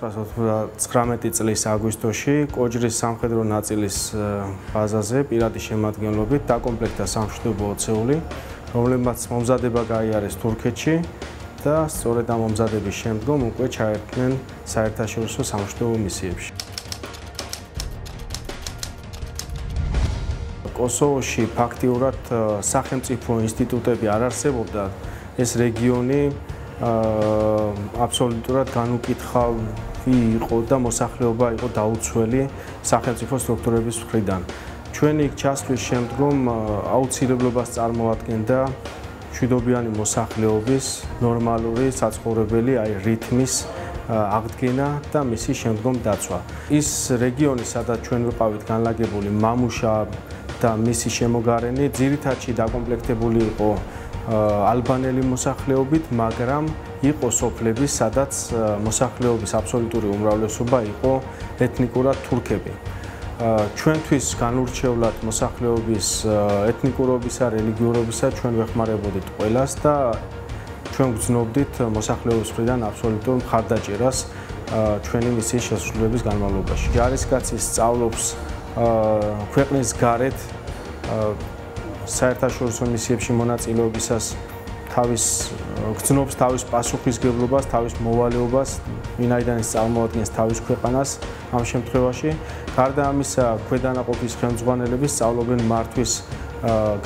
1999 წლის აგვისტოში კოჯრის სამხედრო ნაწილის ბაზაზე პირადი შემადგენლობით დაკომპლექტა სამშვიდობო ოცეული, რომლებმაც მომზადება გაიარეს თურქეთში და სწორედ ამ მომზადების შემდგომ უკვე ჩაერთნენ საერთაშორისო სამშვიდობო მისიებში. კოსოვოში ფაქტიურად სახელმწიფო ინსტიტუტები არ არსებობდა, ეს რეგიონი აბსოლუტურად განუკითხავი იყო და მოსახლეობა იყო დაუცველი სახელმწიფო სტრუქტურების მხრიდან. ჩვენი ჩასვლის შემდგომ აუცილებლობას წარმოადგენდა შვიდობიანი მოსახლეობის ნორმალური საცხოვრებელი აი რითმის აღდგენა და მისი შემდგომ დაცვა. ის რეგიონი, სადაც ჩვენ ვიყავით განლაგებული მამუშა და მისი შემოგარენი, ძირითადში დაკომპლექტებული იყო ალბანელი მოსახლეობით, მაგრამ იყო სოფლები, სადაც მოსახლეობის აბსოლუტური უმრავლესობა იყო ეთნიკურად თურქები. ჩვენთვის განურჩევლად მოსახლეობის ეთნიკურობისა, რელიგიურობისა ჩვენ ვეხმარებოდით ყველას და ჩვენ გძნობდით მოსახლეობის მხრიდან აბსოლუტურ მხარდაჭერას ჩვენი მისიის შესრულების განმავლობაში. ჯარისკაცი სწავლობს ქვეყნის გარეთ საერთაშორისო მისიებში მონაწილეობისას თავის გწნობს თავის პასუხისგებლობას, თავის მოვალეობას, ვინაიდან ის წარმოადგენს თავის ქვეყანას ამ შემთხვევაში. გარდა ამისა, ქვედანაყოფის ხელმძღვანელები სწავლობენ მართვის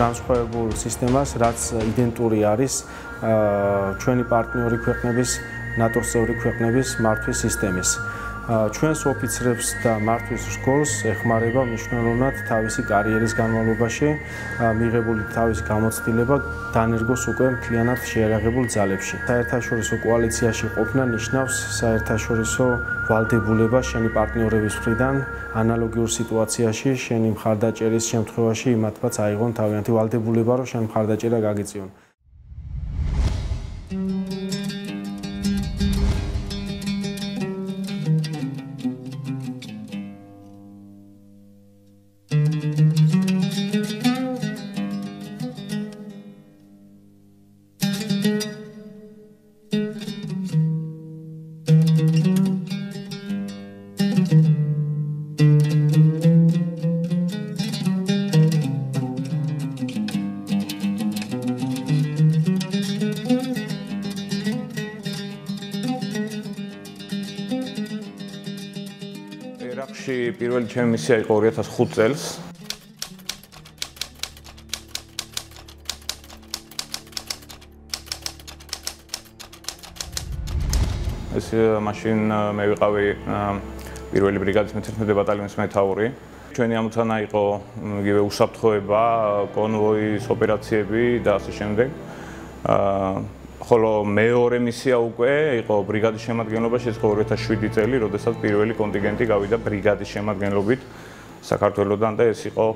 განსხვავებულ სისტემას, რაც იდენტური არის ჩვენი პარტნიორი ქვეყნების, ნატოს წევრი ქვეყნების მართვის სისტემის. ჩვენს ოფიცრებს და მართვის სკოლს ეხმარება მნიშვნელოვნად თავისი კარიერის განმავლობაში მიღებული თავისი გამოცდილება დანერგოს უკვე მთლიანად შეერაღებულ ძალებში. საერთაშორისო კოალიციაში ყოფნა ნიშნავს საერთაშორისო ვალდებულება შენი პარტნიორების მხრიდან ანალოგიურ სიტუაციაში შენი მხარდაჭერის შემთხვევაში იმათაც აიღონ თავიანთი ვალდებულება რომ შენ მხარდაჭერა გაგიწიონ. ჩემი მისია იყო 2005 წელს. ეს მაშინ მე ვიყავი პირველი ბრიგადის მე-11 ბატალიონის მეთაური. ჩვენი ამოცანა იყო იგივე უსაფრთხოება, კონვოის ოპერაციები და ასე შემდეგ. აა ხოლო მეორე მისია უკვე იყო ბრიგადის შემადგენლობაში ეს 2007 წელი, როდესაც პირველი კონტინგენტი გავიდა ბრიგადის შემადგენლობით საქართველოსდან და ეს იყო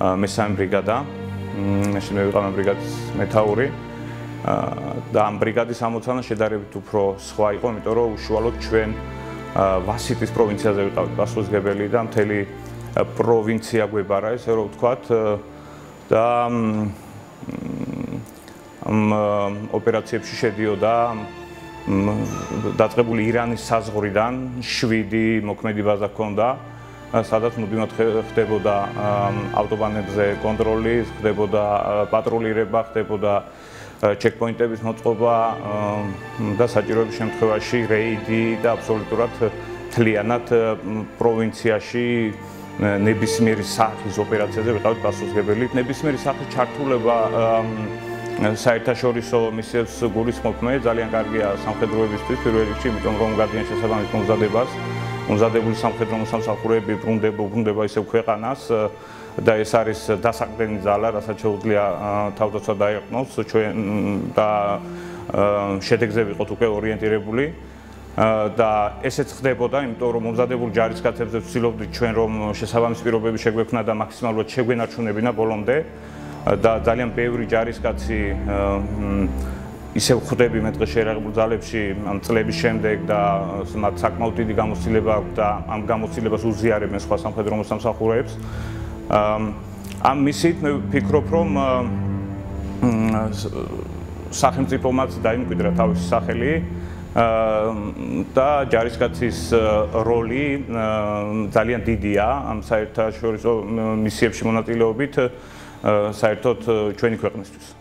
მესამე ბრიგადა. მაშინ მე ვიყავ ბრიგადის მეთაური. და ამ ბრიგადის ამოცანა შედარებით უფრო სხვა იყო, იმიტომ რომ უშუალოდ ჩვენ ვასიტის პროვინციაზე ვიყავით პასუხისგებელი და მთელი პროვინცია გვებარა, ესე რომ ვთქვათ და ოპერაციებში შედიოდა დაწყებული ირანის საზღვრიდან 7 მოქმედი ბაზა ჰქონდა სადაც მუდმივად ხდებოდა ავტობანებზე კონტროლი, ხდებოდა პატრულირება, ხდებოდა ჩეკპოინტების მოწყობა და საჭიროების შემთხვევაში რეიდი და აბსოლუტურად თლიანად პროვინციაში ნებისმიერი სახის ოპერაციაზე ვიყავით პასუხისგებელი. ნებისმიერი სახის ჩართულება საერთაშორისო მისიებს გულისხმობ მე ძალიან კარგია სამხედროებისთვის. პირველ რიგში იმიტომ რომ გადიან შესაბამის მომზადებას მომზადებული სამხედრო მოსამსახურეები ბრუნდება ბრუნდება ისევ ქვეყანას და ეს არის დასაყრდენი ძალა რასაც შეუძლია თავდაცვა დაიყნოს ჩვენ და შედეგზე ვიყოთ უკვე ორიენტირებული. და ესეც ხდებოდა იმიტომ რომ მომზადებული ჯარისკაცებზე ვცდილობდით ჩვენ რომ შესაბამის პირობები შეგვექმნა და მაქსიმალურად შეგვენარჩუნებინა ბოლომდე და ძალიან ბევრი ჯარისკაცი ისე ხვდები მე დღეს შეერაღებულ ძალებში ამ წლების შემდეგ და მათ საკმაოდ დიდი გამოცდილება აქვს და ამ გამოცდილებას უზიარებენ სხვა სამხედრო მოსამსახურეებს. ამ მისით მე ვფიქრობ რომ სახელმწიფომაც დაიმკვიდრა თავისი სახელი და ჯარისკაცის როლი ძალიან დიდია ამ საერთაშორისო მისიებში მონაწილეობით საერთოდ ჩვენი ქვეყნისთვის.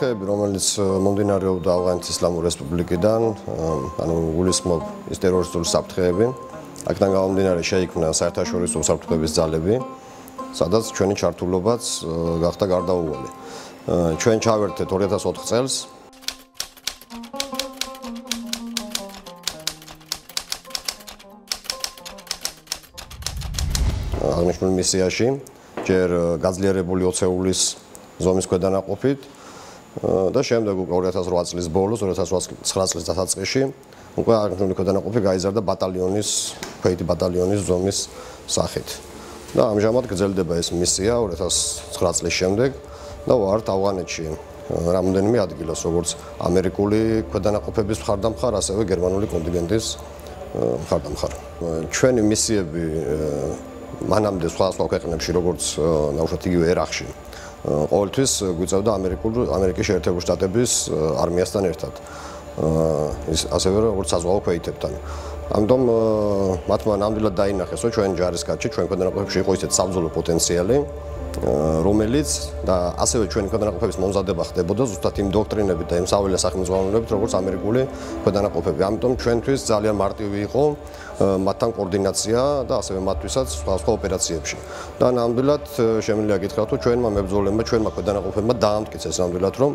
საფრთხეები, რომელიც მომდინარეობდა ავღანეთის ისლამურ რესპუბლიკიდან, ანუ გულისხმობ ის ტერორისტული საფრთხეები, აქედან გამომდინარე შეიქმნა საერთაშორისო საფრთხეების ძალები, სადაც ჩვენი ჩართულობაც გახდა გარდაუვალი. ჩვენ ჩავერთეთ 2004 წელს აღნიშნულ მისიაში ჯერ გაძლიერებული ოცეულის ზომის ქვედანაყოფით და შემდეგ უკვე 2008 წლის ბოლოს 2009 წლის დასაწყისში უკვე აღნიშნული ქვედანაყოფი გაიზარდა ბატალიონის ქვეითი ბატალიონის ზომის სახით. და ამჟამად გრძელდება ეს მისია 2009 წლის შემდეგ და ვართ ავღანეთში რამოდენიმე ადგილას როგორც ამერიკული ქვედანაყოფების მხარდამხარ ასევე გერმანული კონტინგენტის მხარდამხარ. ჩვენი მისიები მანამდე სხვა სხვა ქვეყნებში როგორც ნაუშად იგივე ერახში ყოველთვის გვიწევდა ამერიკულ ამერიკის შეერთებული შტატების არმიასთან ერთად. ის ასევე როგორც საზღვაო ქვეითებთან. ამიტომ მათმა ნამდვილად დაინახეს, რომ ჩვენ ჯარისკაცი, ჩვენ ქვეყანაში იყო ისეთ საბრძოლო პოტენციალი, რომელიც და ასევე ჩვენი ქვეყანაყოფების მომზადება ხდებოდა ზუსტად იმ დოქტრინებით და იმ საველე სახელმწიფოებებით, როგორც ამერიკული ქვეყანაყოფები. ამიტომ ჩვენთვის ძალიან მარტივი იყო მათთან კოორდინაცია და ასევე მათთვისაც სხვა სხვა ოპერაციებში. და ნამდვილად შემიძლია გითხრათ, რომ ჩვენმა მებრძოლებმა, ჩვენმა ქვედანაყოფებმა დაამტკიცეს ნამდვილად, რომ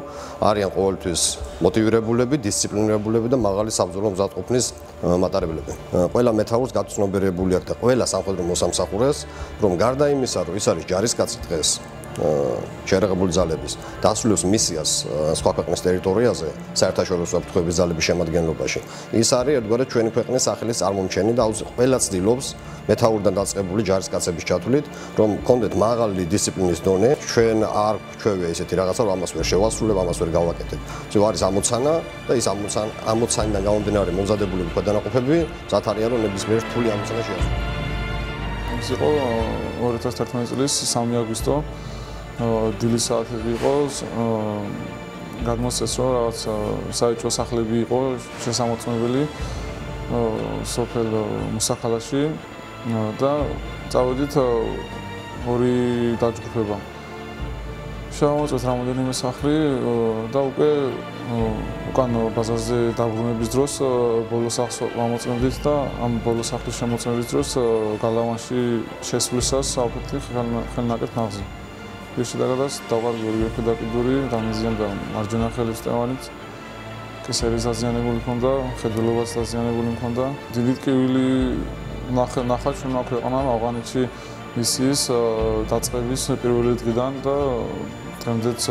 არიან ყოველთვის მოტივირებულები, დისციპლინირებულები და მაღალი საბრძოლო მზადყოფნის მატარებლები. ყველა მეთაურს გაწნობერებული აქვს და ყველა სამხედრო მოსამსახურეს, რომ გარდა იმისა, რომ ის არის ჯარისკაცი დღეს, შეერაღებული ძალების დასრულებს მისიას სხვა ქვეყნის ტერიტორიაზე საერთაშორისო საფრთხეების ძალების შემადგენლობაში. ის არის ერთგვარად ჩვენი ქვეყნის სახელის წარმომჩენი და ყველა ცდილობს მეთაურიდან დაწყებული ჯარისკაცების ჩათვლით, რომ კონდეთ მაღალი დისციპლინის დონე, ჩვენ არ ჩვევია ესეთი რაღაცა, რომ ამას ვერ შევასრულებ, ამას ვერ გავაკეთებ. ზოგ არის ამოცანა და ის ამოცანა ამოცანიდან გამომდინარე მომზადებული ქვედანაყოფები, ზათ არიან რომ ნებისმიერ რთული ამოცანა შეასრულოს. ის იყო 2011 წლის 3 აგვისტო დილის საათები იყო გადმოსცეს რომ რაღაც საერთო სახლები იყო შესამოწმებელი სოფელ მუსახალაში და წავედით ორი დაჯგუფება. შემოწმეთ რამოდენიმე სახლი და უკვე უკან ბაზარზე დაბრუნების დროს ბოლო სახლს ამოწმებდით და ამ ბოლო სახლის შემოწმების დროს გალავანში შესვლისას საფრთხე ხელნაკეთ ნახზე ის შედარებას დავარგული ეფედაკიდური დამიზიანდა მარჯვენა ხელის ტევანიც კესერის დაზიანებული ქონდა ხედულობაც დაზიანებული ქონდა დიდი ტკივილი ნახე ნახა ჩვენ აქვეყნა ავღანეთში ისის დაწყების პირველი დღიდან და თემდეც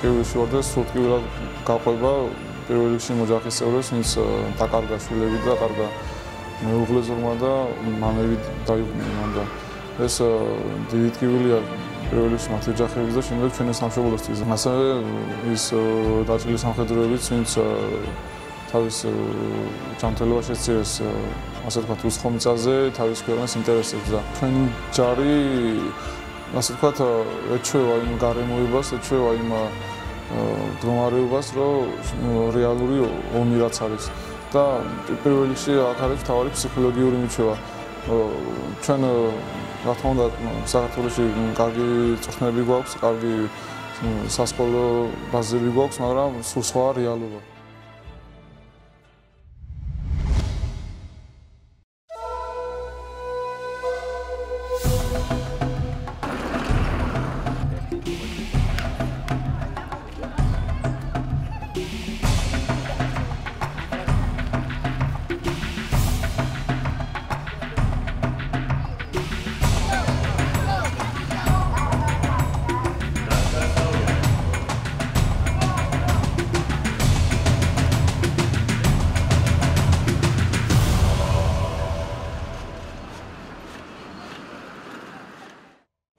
ტკივილში ვარ და სულ ტკივილად გაყვება პირველ რიგში მოძახის წევრებს ვინც დაკარგა შვილები და კარგა მეუღლე ზოგმა და მამები დაიყვნენ და ეს დიდი ტკივილია პირველ რიგში მათი ოჯახების და შემდეგ ჩვენი სამშობლოსთვის. ასევე ის დაჭრილი სამხედროებიც, ვინც თავის ჯანმრთელობას შეცირეს, ასე ვთქვათ, უსხომიწაზე, თავის ქვეყნის ინტერესებს და ჩვენი ჯარი ასე ვთქვათ, ეჩვევა იმ გარემოებას, ეჩვევა იმ მდგომარეობას, რომ რეალური ომი რაც არის და პირველ რიგში აქ არის თავარი ფსიქოლოგიური მიჩვევა. ჩვენ რა თქმა უნდა საქართველოსი კარგი წვრთნები გვაქვს, კარგი სასკოლო ბაზები გვაქვს, მაგრამ სულ სხვა რეალობა.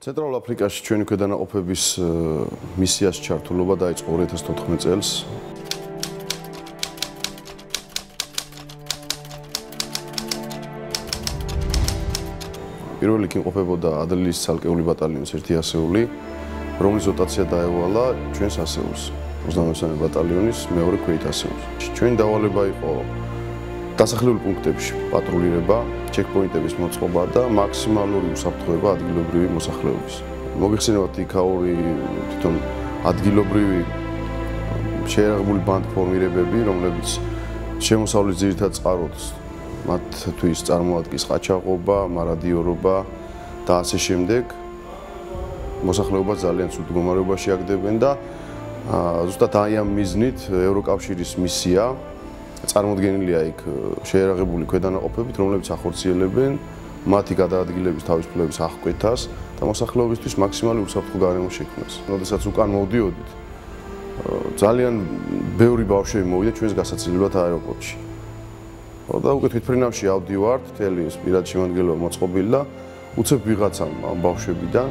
ცენტრალურ აფრიკაში ჩვენი ქვედანაყოფების მისიას ჩართულობა დაიწყო 2014 წელს. პირველი კი იმყოფებოდა ადრილის ცალკეული ბატალიონის ერთი ასეული, რომლის როტაცია დაევალა ჩვენს ასეულს, 29 ბატალიონის მეორე ქვეით ასეულს. ჩვენი დავალება იყო დასახლებული პუნქტებში პატრულირება, ჩეკპოინტების მოწყობა და მაქსიმალური უსაფრთხოება ადგილობრივი მოსახლეობის. მოგიხსენებათ იქაური თვითონ ადგილობრივი შეერაღებული ბანდ ფორმირებები, რომლებიც შემოსავლის ძირითად წყაროც მათთვის წარმოადგენს ყაჩაღობა, მარადიორობა და ასე შემდეგ. მოსახლეობა ძალიან ცუდ მდგომარეობაში აგდებენ და ზუსტად აი ამ მიზნით ევროკავშირის მისია წარმოადგენილია იქ შეერაღებული ქვედანაყოფებით, რომლებიც ახორციელებენ მათი გადაადგილების თავისუფლების აღკვეთას და მოსახლეობისთვის მაქსიმალური უსაფრთხო გარემო შექმნას. როდესაც უკან მოვდიოდით, ძალიან ბევრი ბავშვები მოვიდა ჩვენს გასაცილებლად აეროპორტში. და უკვე თვითფრინავში ავდივართ, თელი ეს პირად შემოადგენლობა მოწყობილი და უცებ ვიღაცამ ამ ბავშვებიდან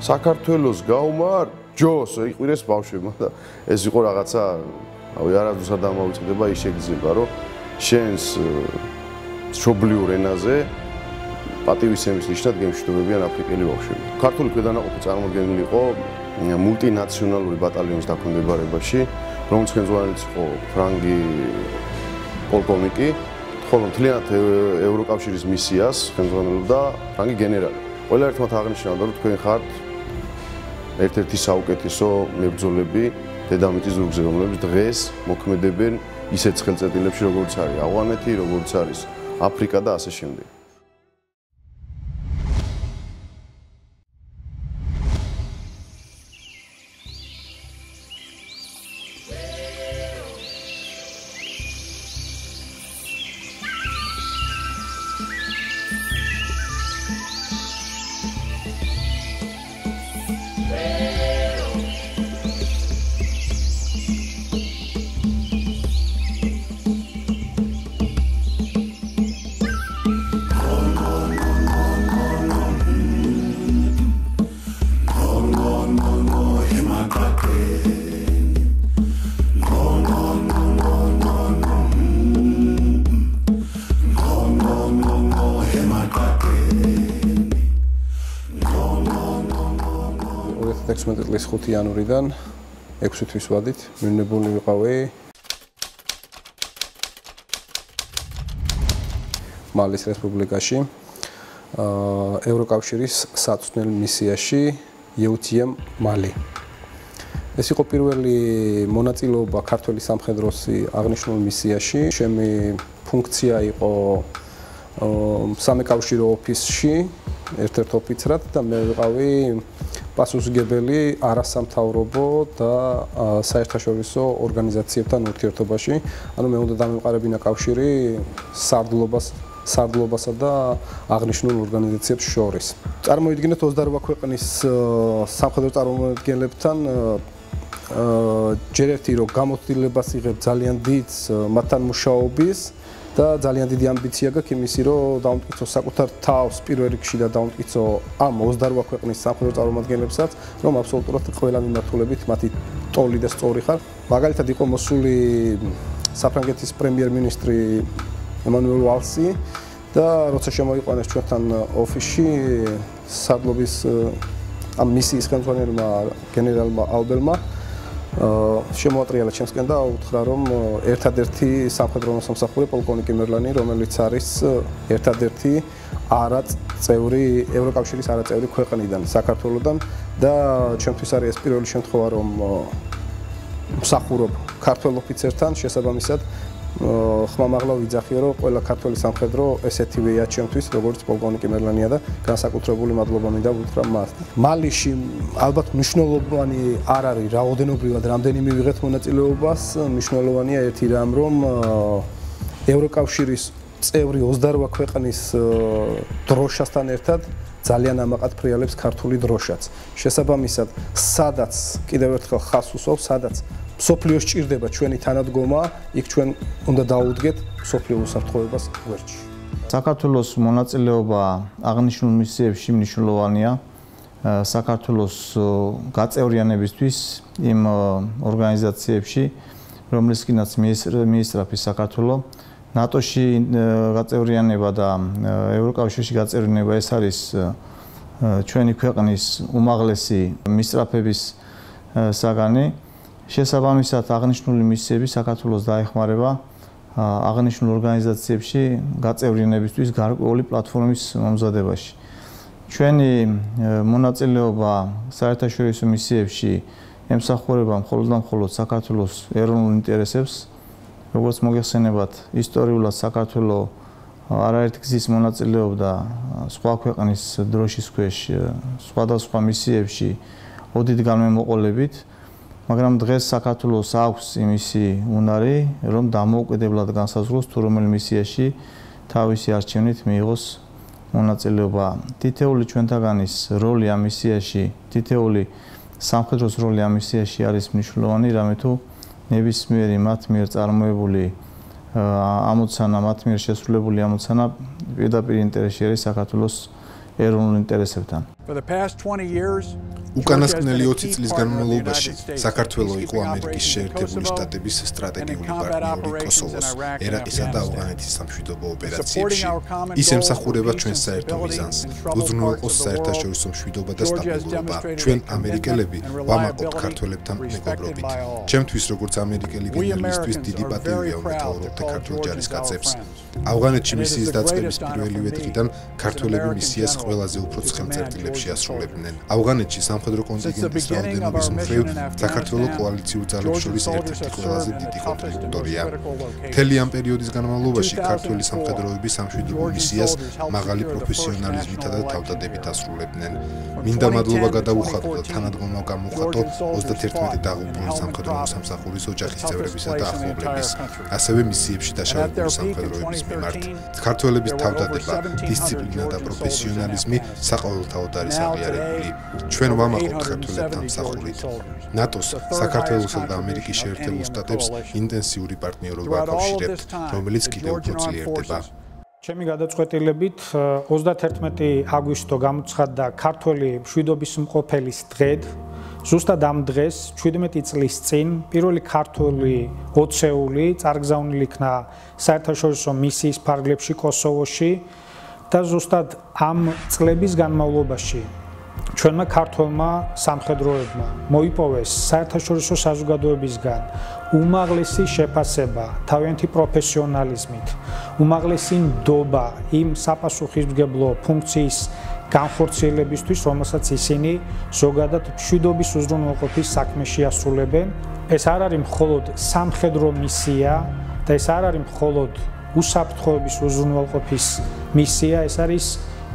საქართველოს გაუმარ ჯოს იყვირეს ბავშვებმა და ეს იყო რაღაცა ავი არასდროს არ დამოუწყდება ის შეგრძნება რომ შენს შობლიურ ენაზე პატივისცემის ნიშნად გემშვიდობებიან აფრიკელი ბავშვები. ქართული ქვედანაყოფი წარმოადგენილი იყო მულტინაციონალური ბატალიონის დაქვემდებარებაში, რომელიც ხელმძღვანელიც იყო ფრანგი პოლკოვნიკი, ხოლო მთლიანად ევროკავშირის მისიას ხელმძღვანელობდა ფრანგი გენერალი. ყველა ერთმანეთ აღნიშნავდა რომ თქვენ ხართ ერთ-ერთი საუკეთესო მებრძოლები დედამიწის ზურგზე, რომლებიც დღეს მოქმედებენ ისეთ ხელწეთილებში, როგორც არის ავღანეთი, როგორც არის აფრიკა და ასე შემდეგ. წლის 5 იანვრიდან 6 თვის ვადით. მინებული ვიყავი. მალის რესპუბლიკაში აა ევროკავშირის საწვრთნელ მისიაში EUTM მალი. ეს იყო პირველი მონაწილეობა ქართული სამხედროსი აღნიშნულ მისიაში. ჩემი ფუნქცია იყო სამეკავშირო ოფისში ერთ-ერთ ოფიცრად და მე ვიყავი პასუხისგებელი არასამთავრობო და საერთაშორისო ორგანიზაციებთან ურთიერთობაში. ანუ მე უნდა დამემყარებინა კავშირი სარდლობას სარდლობასა და აღნიშნულ ორგანიზაციებს შორის. წარმოიდგინეთ 28 ქვეყნის სამხედრო წარმომადგენლებთან ჯერ ერთი რომ გამოცდილებას იღებ ძალიან დიდ მათთან მუშაობის და ძალიან დიდი ამბიცია გაქვს იმისი, რომ დაუმტკიცო საკუთარ თავს პირველ რიგში და დაუმტკიცო ამ 28 ქვეყნის სამხედრო წარმომადგენლებსაც, რომ აბსოლუტურად ყველა მიმართულებით მათი ტოლი და სწორი ხარ. მაგალითად იყო მოსული საფრანგეთის პრემიერ-მინისტრი ემანუელ ვალსი და როცა შემოიყვანეს ჩვენთან ოფისში სადლობის ამ მისიის ხელმძღვანელმა გენერალმა ალბელმა შემოატრიალა ჩემსკენ და უთხრა რომ ერთადერთი სამხედრო მოსამსახურე პოლკოვნიკი მერლანი რომელიც არის ერთადერთი არა წევრი ევროკავშირის არა წევრი ქვეყნიდან საქართველოსდან და ჩემთვის არის ეს პირველი შემთხვევა რომ მსახურობ ქართველ ოფიცერთან შესაბამისად ხმამაღლა ვიძახიო რომ ყველა ქართული სამხედრო ესეთივეა ჩემთვის როგორც პოლკოვნიკი მერლანია და განსაკუთრებული მადლობა მინდა ვუთხრა მას. მალიში ალბათ მნიშვნელოვანი არ არის რაოდენობრივად რამდენი მივიღეთ მონაწილეობას, მნიშვნელოვანია ერთი რამ რომ ევროკავშირის წევრი 28 ქვეყნის დროშასთან ერთად ძალიან ამაყად ფრიალებს ქართული დროშაც. შესაბამისად, სადაც კიდევ ერთხელ ხას უსვავს, სადაც სოფლიოს ჭირდება ჩვენი თანადგომა, იქ ჩვენ უნდა დაუდგეთ სოფლიოს უსაფრთხოებას გვერდში. საქართველოს მონაწილეობა აღნიშნულ მისიებში მნიშვნელოვანია. საქართველოს გაწევრიანებისთვის იმ ორგანიზაციებში, რომლის კინაც მინისტრაფი საქართველოს ნატოში გაწევრიანება და ევროკავშირში გაწევრიანება ეს არის ჩვენი ქვეყნის უმაღლესი მისტრაფების საგანი. შესაბამისად აღნიშნული მისიები საქართველოს დაეხმარება აღნიშნულ ორგანიზაციებში გაწევრიანებისთვის გარკვეული პლატფორმის მომზადებაში. ჩვენი მონაწილეობა საერთაშორისო მისიებში ემსახურება მხოლოდ და მხოლოდ საქართველოს ეროვნულ ინტერესებს, როგორც მოგეხსენებათ, ისტორიულად საქართველოს არაერთი გზის მონაწილეობდა სხვა ქვეყნის დროშის ქვეშ სხვადასხვა მისიებში ოდით განმემოყოლებით. მაგრამ დღეს საქართველოს აქვს იმისი უნარი, რომ დამოუკიდებლად განსაზღვროს თუ რომელ მისიაში თავისი არჩევნით მიიღოს მონაწილეობა. თითეული ჩვენთაგანის როლი ამ მისიაში, თითეული სამხედროს როლი ამ მისიაში არის მნიშვნელოვანი, რამე თუ ნებისმიერი მათ მიერ წარმოებული ამოცანა, მათ მიერ შესრულებული ამოცანა პირდაპირ ინტერესში არის საქართველოს ეროვნულ ინტერესებთან. For the past 20 years უკანასკნელი 20 წლის განმავლობაში საქართველოს იყო ამერიკის შეერთებული შტატების სტრატეგიული პარტნიორი კოსოვოს, ერაყისა და ავღანეთის სამშვიდობო ოპერაციებში. ის ემსახურება ჩვენს საერთო მიზანს, უზრუნველყოს საერთაშორისო მშვიდობა და სტაბილურობა. ჩვენ ამერიკელები ვამაყობთ ქართველებთან მეგობრობით. ჩემთვის როგორც ამერიკელი გენერალისტვის დიდი პატივია უმეთაურობდე ქართულ ჯარისკაცებს. ავღანეთში მისიის დაწყების პირველივე დღიდან ქართველები მისიას ყველაზე უფრო ცხელწერტილებში ასრულებდნენ. ავღანეთში სამხედრო კონტინგენტის რაოდენობის მხრივ საქართველოს კოალიციური ძალების შორის ერთ-ერთი ყველაზე დიდი კონტრიბუტორია. მთელი ამ პერიოდის განმავლობაში ქართული სამხედროები სამშვიდობო მისიას მაღალი პროფესიონალიზმითა და თავდადებით ასრულებდნენ. მინდა მადლობა გადაუხადო და თანადგომა გამოხატო 31 დაღუპული სამხედრო სამსახურის ოჯახის წევრებისა და ახლობლების, ასევე მისიებში დაშავებული სამხედროების მიმართ. ქართველების თავდადება, დისციპლინა და პროფესიონალიზმი საყოველთაოდ არის აღიარებული. ჩვენ ვამაყობთ ქართველებთან მსახურით. ნატოს, საქართველოსა და ამერიკის შეერთებულ შტატებს ინტენსიური პარტნიორობა აკავშირებთ, რომელიც კიდევ უფრო ძლიერდება. ჩემი გადაწყვეტილებით 31 აგვისტო გამოცხადდა ქართველი მშვიდობის მყოფელის დღედ. ზუსტად ამ დღეს 17 წლის წინ პირველი ქართული ოცეული წარგზავნილი იქნა საერთაშორისო მისიის ფარგლებში კოსოვოში და ზუსტად ამ წლების განმავლობაში ჩვენმა ქართველმა სამხედროებმა მოიპოვეს საერთაშორისო საზოგადოებისგან უმაღლესი შეფასება თავიანთი პროფესიონალიზმით, უმაღლესი ნდობა იმ საპასუხისმგებლო ფუნქციის განხორციელებისთვის, რომელსაც ისინი ზოგადად მშვიდობის უზრუნველყოფის საქმეში ასრულებენ. ეს არ არის მხოლოდ სამხედრო მისია და ეს არ არის მხოლოდ უსაფრთხოების უზრუნველყოფის მისია, ეს არის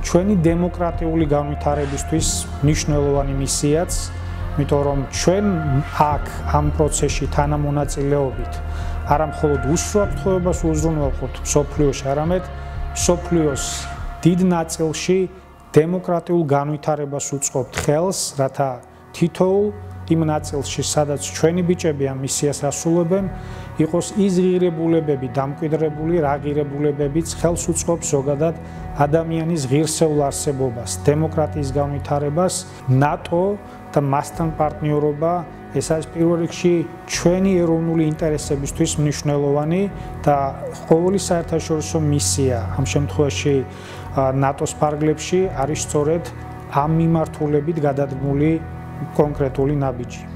ჩვენი დემოკრატიული განვითარებისთვის მნიშვნელოვანი მისიაც, იმიტომ რომ ჩვენ აქ ამ პროცესში თანამონაწილეობით არა მხოლოდ უსაფრთხოებას უზრუნველყოფთ სოფლიოში, არამედ სოფლიოს დიდ ნაწილში დემოკრატიულ განვითარებას უწყობთ ხელს, რათა თითოეულ იმ ნაწილში, სადაც ჩვენი ბიჭები ამ მისიას ასრულებენ, იყოს ის ღირებულებები დამკვიდრებული, რა ღირებულებებიც ხელს უწყობს ზოგადად ადამიანის ღირსეულ არსებობას, დემოკრატიის განვითარებას, ნატო და მასთან პარტნიორობა ეს არის პირველ რიგში ჩვენი ეროვნული ინტერესებისთვის მნიშვნელოვანი და ყოველი საერთაშორისო მისია. ამ შემთხვევაში ნატოს ფარგლებში არის სწორედ ამ მიმართულებით გადადგმული კონკრეტული ნაბიჯი.